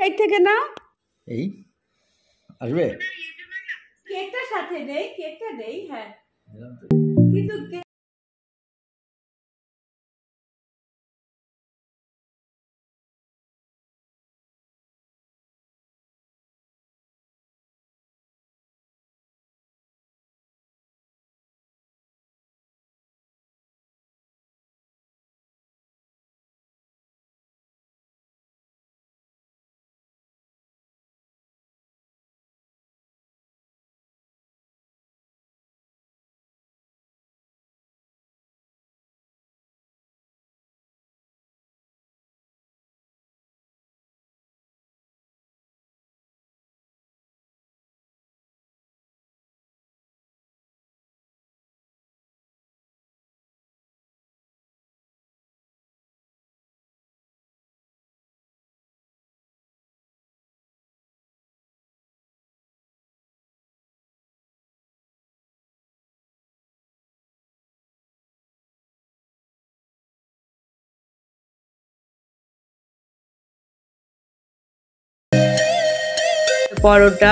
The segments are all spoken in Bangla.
সাইড থেকে না এই আসবে কেকটা সাথে নেই কেকটা নেই হ্যাঁ। এলাম তো। কিন্তু পরোটা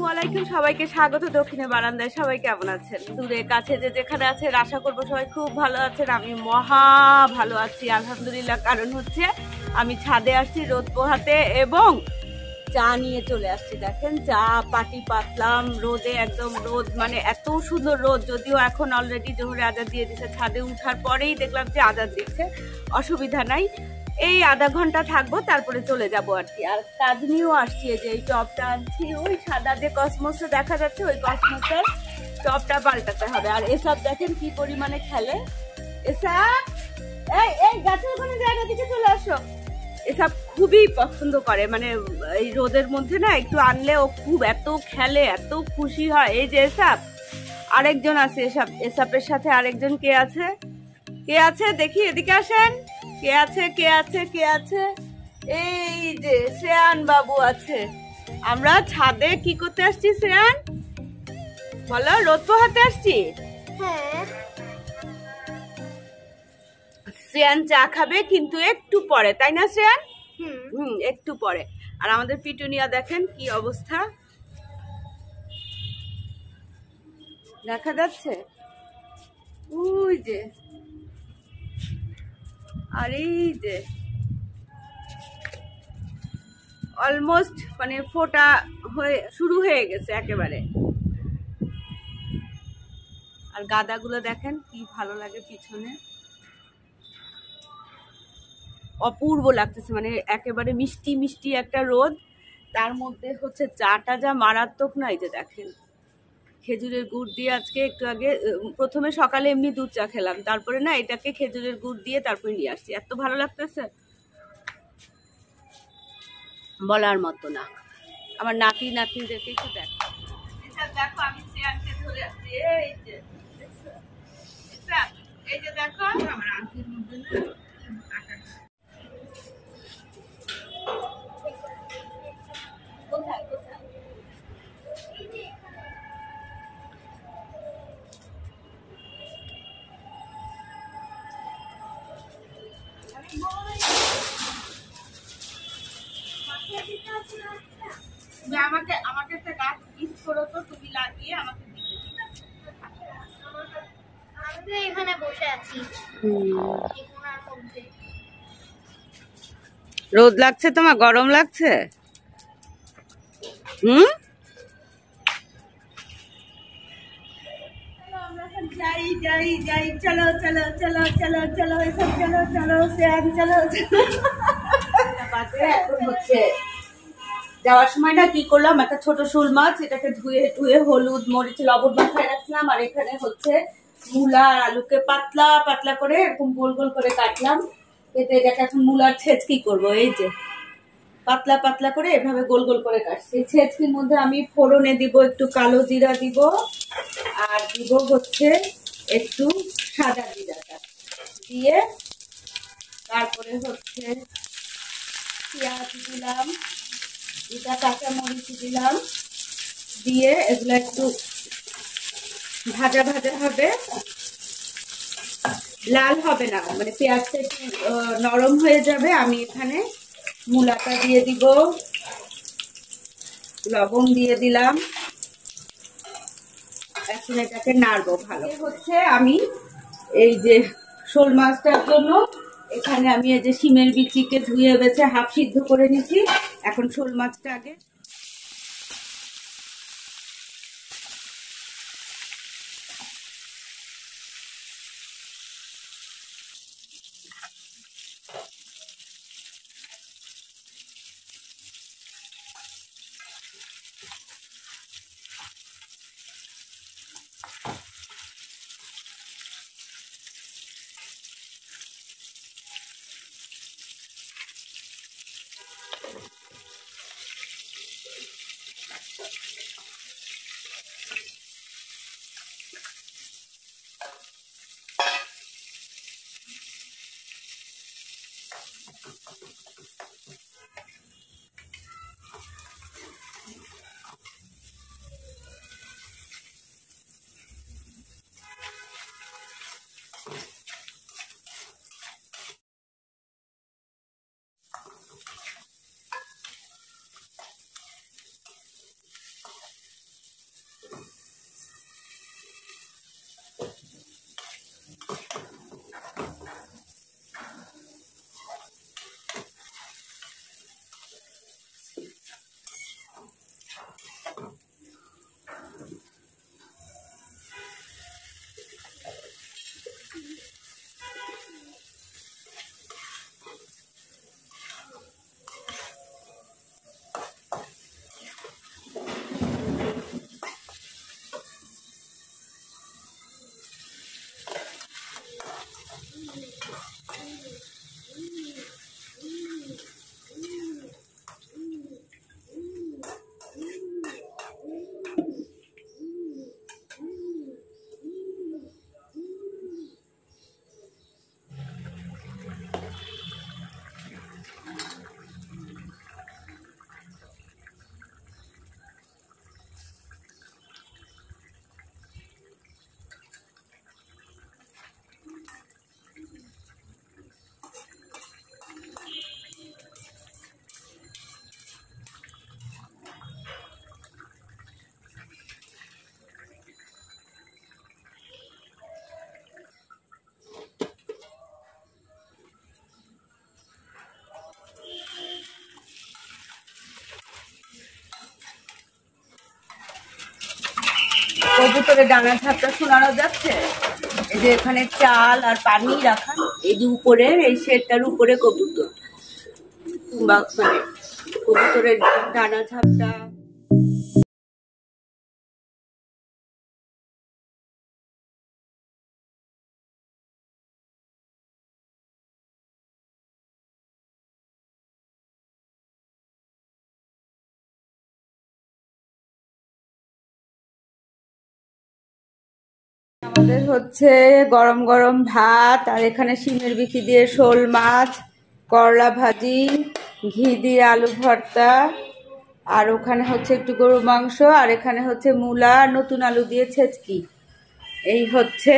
আসসালামু আলাইকুম, সবাইকে স্বাগত দক্ষিণে বারান্দায়। সবাই কেমন আছেন? দূরে, কাছে যে যেখানে আছেন, আশা করব সবাই খুব ভালো আছেন। আমি মহা ভালো আছি, আলহামদুলিল্লাহ। কারণ হচ্ছে, আমি ছাদে আসছি রোদ পোহাতে এবং চা নিয়ে চলে আসছি, দেখেন। চা পাটি পাতলাম, রোদে একদম রোদ মানে এত সুন্দর রোদ, যদিও এখন অলরেডি জোহরে আজাদ দিয়ে দিচ্ছে ছাদে উঠার পরেই দেখলাম যে আজাদ দিচ্ছে। অসুবিধা নাই। এই আধা ঘণ্টা থাকব, তারপরে চলে যাব আর কি। আর কাজ নিয়েও আসছি যে এই টপটা আনছি। ওই সাদা যে কসমোসটা দেখা যাচ্ছে, ওই কসমসের টপটা পাল্টাতে হবে। আর এসব দেখেন কি পরিমাণে খেলে। এসব! এই এই গাছের ওখানে জায়গা দিকে চলে আসো। এসব খুবই পছন্দ করে। মানে এই রোদের মধ্যে না একটু আনলে ও খুব এত খেলে, এত খুশি হয়। এই যে এসব! আরেকজন আছে এসব, এসবের সাথে আরেকজন কে আছে? কে আছে? দেখি, এদিকে আসেন। কে আছে কে আছে কে আছে? এই যে শ্রেয়ান বাবু আছে। আমরা ছাদে কি করতে আসছি শ্রেয়ান? বলো রোদ পোহাতে আসছি? শ্রেয়ান চা খাবে কিন্তু একটু পরে তাই না শ্রেয়ান? হুম একটু পরে। আর আমাদের পিটুনিয়া দেখেন কি অবস্থা। দেখা যাচ্ছে? ওই যে আর এই যে অলমোস্ট মানে ফোটা হয়ে, শুরু হয়ে গেছে একেবারে। আর গাদাগুলো দেখেন কি ভালো লাগে পিছনে। অপূর্ব লাগতেছে মানে একেবারে মিষ্টি মিষ্টি একটা রোদ। তার মধ্যে হচ্ছে চাটা যা মারাত্মক না, এই যে দেখেন। খেজুরের গুড় দিয়ে আজকে একটু আগে প্রথমে সকালে এমনি দুধ চা খেলাম, তারপরে না এটাকে খেজুরের গুড় দিয়ে তারপরে নিয়ে আসছি। এত ভালো লাগতেছে? বলার মতো না। আমার নাতি নাতনিদেরকে একটু দেখো। এটা দেখো, আমি ধরে আছি, এই যে এই যে দেখো, আমার আংটির মধ্যে না তুমি আমাকে আমাকে একটা গাছ গিফট করো তো তুমি লাগিয়ে আমাকে দিবে ঠিক আছে? আমিও এখানে বসে আছি। রোদ লাগছে তোমার? গরম লাগছে? হুম? যাই যাই, চলো চলো চলো চলো চলো, এসব চলো চলো, শ্যাম, চলো হচ্ছে যাওয়ার সময় না কি করলাম? একটা ছোট শোল মাছ, এটাকে ধুয়ে ধুয়ে হলুদ, মরিচ, লবণ মাথায় রাখলাম আর এখানে হচ্ছে মূলা আর আলুকে পাতলা পাতলা করে এরকম গোল গোল করে কাটলাম। কেটে এটাকে এখন মূলার ছেচকি করব, এই যে। পাতলা পাতলা করে এভাবে গোল গোল করে কাটছি। ছেচকির মধ্যে আমি ফোড়নে দিব, একটু কালো জিরা দিব, আর দিব হচ্ছে একটু সাদা জিরাটা দিয়ে তারপরে হচ্ছে পেঁয়াজ দিলাম, দুটা কাঁচা মরিচ দিলাম, দিয়ে এগুলো একটু ভাজা ভাজা হবে। লাল হবে না মানে পেঁয়াজটা একটু নরম হয়ে যাবে, আমি এখানে মূলাটা দিয়ে দিব, লবণ দিয়ে দিলাম। এখন এটাকে নাড়বো ভালো হচ্ছে আমি এই যে শোল মাছটার জন্য। এখানে আমি এই যে সিমের বিচিকে ধুয়ে বেছে হাফ সিদ্ধ করে নিচ্ছি এখন শোল মাছটা আগে কবুতরের ডানা ঝাপটা শোনানো যাচ্ছে। এই যে এখানে চাল আর পানি রাখা, এই যে উপরে, এই শেডটার উপরে কবুতর। মানে কবুতরের ডানা ঝাপটা আমাদের হচ্ছে গরম গরম ভাত, আর এখানে শিমের বিচি দিয়ে শোল মাছ, করলা ভাজি, ঘি দিয়ে আলু ভর্তা, আর ওখানে হচ্ছে একটু গরু মাংস, আর এখানে হচ্ছে মূলা, নতুন আলু দিয়ে ছেচকি। এই হচ্ছে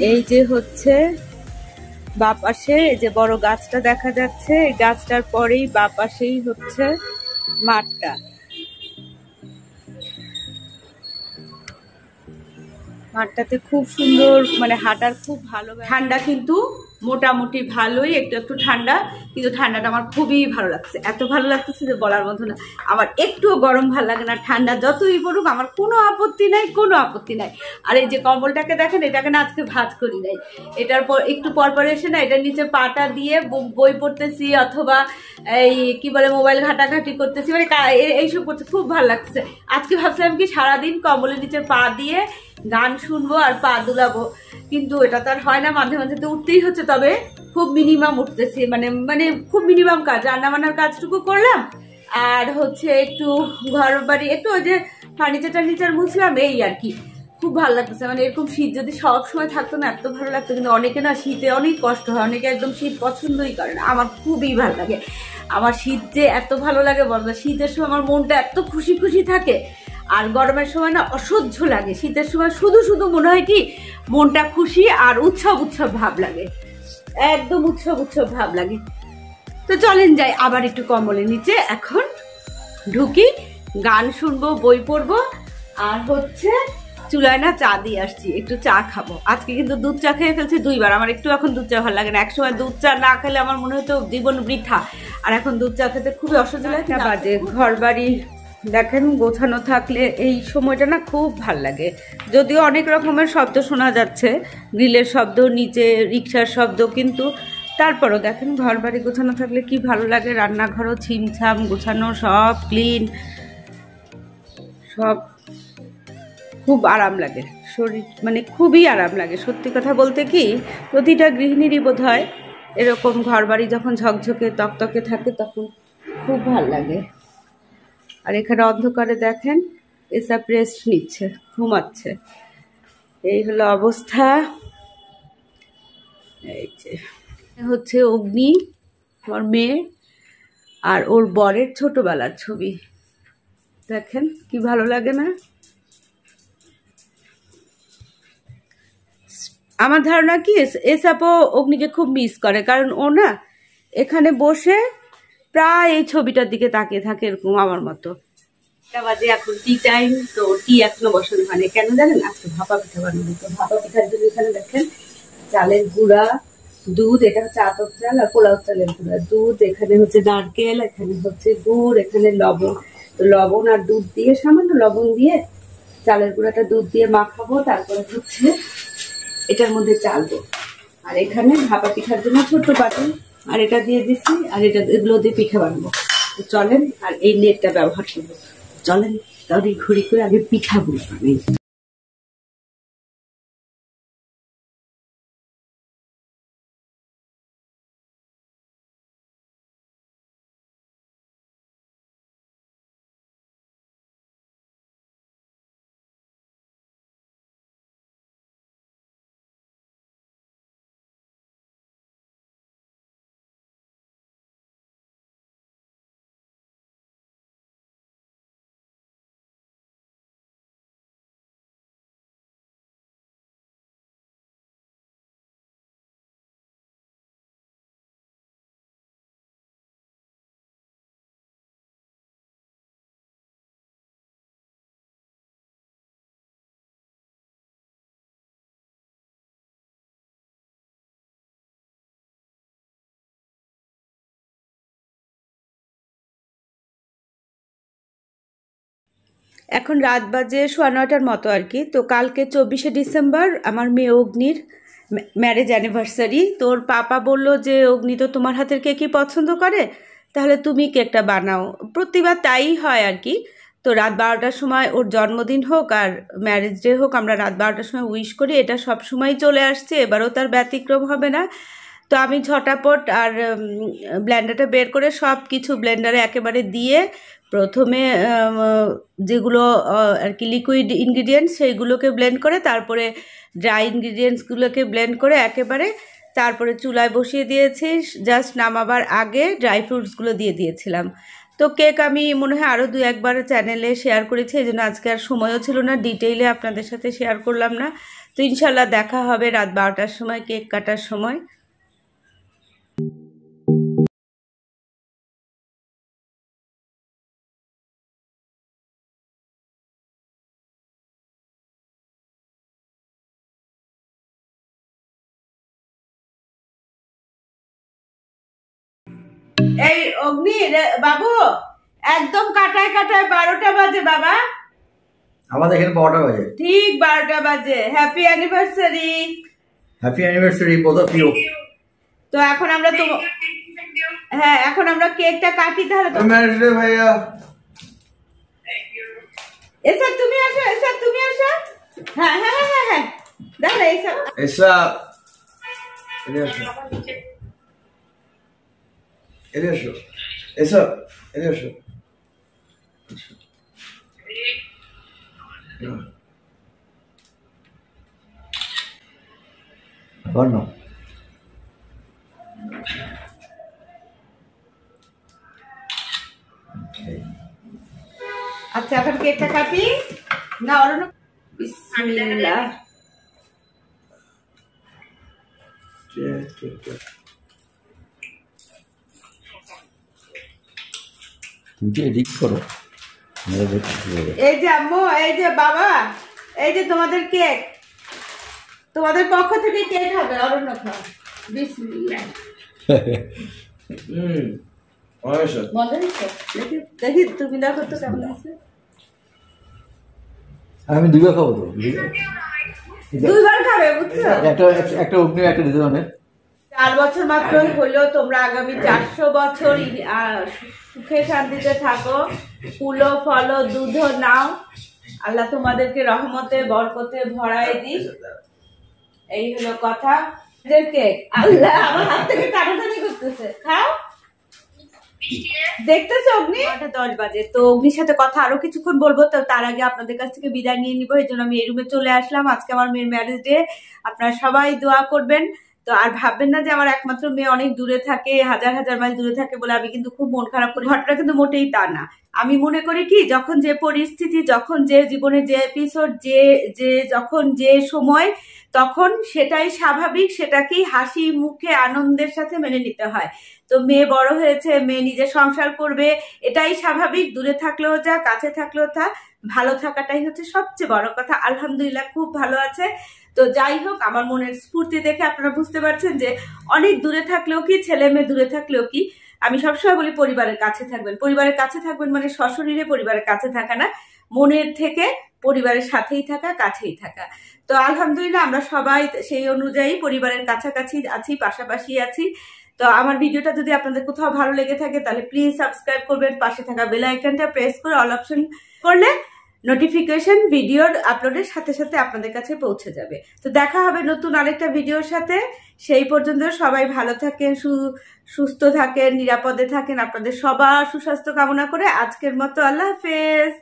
এই যে হচ্ছে বাপাশে এই যে বড় গাছটা দেখা যাচ্ছে, এই গাছটার পরেই বাপাশেই হচ্ছে মাঠটা। মাঠটাতে খুব সুন্দর মানে হাঁটার খুব ভালো ঠান্ডা কিন্তু মোটামুটি ভালোই, একটু একটু ঠান্ডা, কিন্তু ঠান্ডাটা আমার খুবই ভালো লাগছে। এত ভালো লাগতেছে যে বলার মতো না। আমার একটুও গরম ভালো লাগে না, ঠান্ডা যতই পড়ুক, আমার কোনো আপত্তি নাই, কোনো আপত্তি নাই। আর এই যে কম্বলটাকে দেখেন, এটাকে না আজকে ভাত করি নাই। এটার পর, একটু পর পর এসে না এটার নিচে পাটা দিয়ে বই পড়তেছি, অথবা এই কি বলে, মোবাইল ঘাটাঘাটি করতেছি মানে এইসব করতে খুব ভালো লাগছে আজকে ভাবছিলাম কি সারাদিন কম্বলের নিচে পা দিয়ে গান শুনব আর পা দুলাবো। কিন্তু এটা তো আর হয় না, মাঝে মাঝে তো উঠতেই হচ্ছে। তবে খুব মিনিমাম উঠতেছি মানে মানে খুব মিনিমাম কাজ রান্না বান্নার কাজটুকু করলাম। আর হচ্ছে একটু ঘর বাড়ি একটু ওই যে ফার্নিচার টার্নিচার মুছলাম, এই আর কি। খুব ভালো লাগতেছে মানে এরকম শীত যদি সব সময় থাকতো না, এত ভালো লাগতো। কিন্তু অনেকে না শীতে অনেক কষ্ট হয়, অনেকে একদম শীত পছন্দই করে না। আমার খুবই ভালো লাগে। আমার শীত যে এত ভালো লাগে বলব না। শীতের সময় আমার মনটা এত খুশি খুশি থাকে। আর গরমের সময় না অসহ্য লাগে। শীতের সময় শুধু শুধু মনে হয় কি মনটা খুশি আর উৎসব উৎসব ভাব লাগে। একদম উৎসব উৎসব ভাব লাগে। তো চলেন যাই আবার একটু কম্বলের নিচে। এখন ঢুকি গান শুনব বই পড়ব আর হচ্ছে চুলায় না চা দিয়ে আসছি একটু চা খাব। আজকে কিন্তু দুধ চা খেয়ে ফেলছি দুইবার আমার একটু এখন দুধ চা ভালো লাগে না। একসময় দুধ চা না খেলে আমার মনে হতো জীবন বৃথা। আর এখন দুধ চা খেতে খুবই অসহ্য লাগে না? বাজে ঘর বাড়ি দেখেন, গোছানো থাকলে এই সময়টা না খুব ভালো লাগে। যদিও অনেক রকমের শব্দ শোনা যাচ্ছে, গ্রিলের শব্দ, নিচে রিক্সার শব্দ, কিন্তু তারপরও দেখেন ঘর বাড়ি গোছানো থাকলে কি ভালো লাগে? রান্নাঘরও ছিমছাম, গোছানো সব ক্লিন, সব খুব আরাম লাগে। শরীর মানে খুবই আরাম লাগে। সত্যি কথা বলতে কি, প্রতিটা গৃহিণীরই বোধ হয় এরকম ঘর বাড়ি যখন ঝকঝকে, তকতকে থাকে, তখন খুব ভালো লাগে। আর এখানে অন্ধকারে দেখেন এসব রেস্ট নিচ্ছে, ঘুমাচ্ছে। এই হলো অবস্থা। এই যে হচ্ছে অগ্নি, আমার মেয়ে, আর ওর বরের ছোটবেলার ছবি। দেখেন, কি ভালো লাগে না? আমার ধারণা কি এসাপও অগ্নিকে খুব মিস করে, কারণ ও না, এখানে বসে প্রায় এই ছবিটার দিকে তাকিয়ে থাকে এরকম আমার মতো। এটা বাজে এখন টি টাইম তো টি এখনও বসানো হয়নি। কেন জানেন? আজকে ভাপা পিঠা বানাবো তো ভাপা পিঠার জন্য এখানে দেখেন, চালের গুঁড়া, দুধ, এটা হচ্ছে আতপ চাল আর পোলাও চালের গুঁড়া। দুধ, এখানে হচ্ছে নারকেল, এখানে হচ্ছে গুড়, এখানে লবণ। তো লবণ আর দুধ দিয়ে, সামান্য লবণ দিয়ে চালের গুঁড়াটা দুধ দিয়ে মাখাবো, তারপরে হচ্ছে এটার মধ্যে চালবো। আর এখানে ভাপা পিঠার জন্য ছোট্ট পাটি আর এটা দিয়ে দিচ্ছি আর এটা এগুলো দিয়ে পিঠা বানবো। চলেন, আর এই নেটটা ব্যবহার করব। চলেন, তাহলে ঘুরি করে আগে পিঠাগুলো বানাই এখন রাত বাজে সোয়া নয়টার মতো আর কি। তো কালকে চব্বিশে ডিসেম্বর আমার মেয়ে অগ্নির ম্যারেজ অ্যানিভার্সারি। তোর পাপা বলল যে, অগ্নি, তো তোমার হাতের কেকই পছন্দ করে? তাহলে তুমি কেকটা বানাও। প্রতিবার তাই হয় আর কি। তো রাত বারোটার সময় ওর জন্মদিন হোক আর ম্যারেজ ডে হোক, আমরা রাত বারোটার সময় উইশ করি। এটা সব সময় চলে আসছে, এবারও তার ব্যতিক্রম হবে না। তো আমি ঝটাপট আর ব্লেন্ডারটা বের করে সব কিছু ব্লেন্ডারে একেবারে দিয়ে প্রথমে যেগুলো আর কি লিকুইড ইনগ্রিডিয়েন্টস সেইগুলোকে ব্লেন্ড করে, তারপরে ড্রাই ইনগ্রিডিয়েন্টসগুলোকে ব্লেন্ড করে একেবারে, তারপরে চুলায় বসিয়ে দিয়েছি জাস্ট নামাবার আগে ড্রাই ফ্রুটসগুলো দিয়ে দিয়েছিলাম। তো কেক আমি মনে হয় আরও দু একবার চ্যানেলে শেয়ার করেছি, এই জন্য আজকে আর সময়ও ছিল না ডিটেইলে আপনাদের সাথে শেয়ার করলাম না। তো ইনশাল্লাহ দেখা হবে রাত বারোটার সময় কেক কাটার সময়। এই অগ্নি রে- বাবু একদম কাটায় কাটায় বারোটা বাজে বাবা। আমাদের এখানে বারোটা বাজে। ঠিক বারোটা বাজে। Happy anniversary happy anniversary of you তো এখন আমরা তো হ্যাঁ এখন আমরা কেকটা কাটি তাহলে তো। ভাইয়া। এসব তুমি আসো এসব তুমি আসো। হ্যাঁ হ্যাঁ হ্যাঁ হ্যাঁ হ্যাঁ। দাঁড়া এসব। এসা এদিকে আসো এসো এদিকে আসো বর্ণ আচ্ছা এখন কেকটা কাটি না অরণ্য বিসমিল্লাহ Check, check, তুমি কি করো। এই যে আম্মু এই যে বাবা এই যে তোমাদের কেক তোমাদের পক্ষ থেকে কেক হবে অরণ্য খাও। বিসমিল্লাহ। হুম অবশ্য মজা হচ্ছে দেখি তুমি দেখো তো কেমন আছে আমি দুইবার খাব তো দুইবার খাবে বুঝছ? একটা একটা অগ্নি একটা দিতে চার বছর মাত্র হলো তোমরা আগামী চারশো বছর সুখে শান্তিতে থাকো। ফুলো ফলো দুধ নাও। আল্লাহ তোমাদেরকে রহমতে, বরকতে ভরাই দিক। এই হলো কথা। আল্লাহ, আমার হাত থেকে করতেছে। খাও। দেখতেছো অগ্নি? দশ বাজে। তো অগ্নির সাথে কথা আরও কিছুক্ষণ বলব। তো তার আগে আপনাদের কাছ থেকে বিদায় নিয়ে নিবো। এই জন্য আমি এই রুমে চলে আসলাম। আজকে আমার মেয়ের ম্যারেজ ডে আপনারা সবাই দোয়া করবেন। তো আর ভাববেন না যে আমার একমাত্র মেয়ে অনেক দূরে থাকে, হাজার হাজার মাইল দূরে থাকে বলে আমি কিন্তু খুব মন খারাপ করি। ঘটনা কিন্তু মোটেই তা না। আমি মনে করি কি, যখন যে পরিস্থিতি, যখন যে জীবনে যে এপিসোড যে যে, যখন যে সময়, তখন সেটাই স্বাভাবিক, সেটাকেই হাসি, মুখে, আনন্দের সাথে মেনে নিতে হয়। তো মেয়ে বড় হয়েছে, মেয়ে নিজে সংসার করবে, এটাই স্বাভাবিক। দূরে থাকলেও যা, কাছে থাকলেও তা। ভালো থাকাটাই হচ্ছে সবচেয়ে বড় কথা। আলহামদুলিল্লাহ, খুব ভালো আছে। তো যাই হোক, আমার মনের স্ফূর্তি দেখে আপনারা বুঝতে পারছেন যে অনেক দূরে থাকলেও কি, ছেলে মেয়ে দূরে থাকলেও কি, আমি সবসময় বলি পরিবারের কাছে থাকবেন। পরিবারের কাছে থাকবেন মানে সশরীরে পরিবারের কাছে থাকা না, মনের থেকে পরিবারের সাথেই থাকা, কাছেই থাকা। তো আলহামদুলিল্লাহ আমরা সবাই সেই অনুযায়ী পরিবারের কাছাকাছি আছি, পাশাপাশি আছি। তো আমার ভিডিওটা যদি আপনাদের কোথাও ভালো লেগে থাকে, তাহলে প্লিজ সাবস্ক্রাইব করবেন, পাশে থাকা বেল প্রেস করে অল অপশন করলে নোটিফিকেশন ভিডিওর আপলোডের সাথে সাথে আপনাদের কাছে পৌঁছে যাবে। তো দেখা হবে নতুন আরেকটা ভিডিওর সাথে। সেই পর্যন্ত সবাই ভালো থাকেন সুস্থ থাকেন, নিরাপদে থাকেন। আপনাদের সবার সুস্বাস্থ্য কামনা করে আজকের মতো আল্লাহ হাফেজ।